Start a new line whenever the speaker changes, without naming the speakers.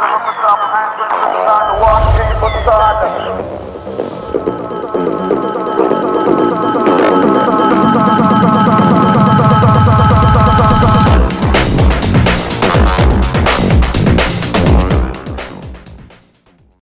Help us out top of the walk.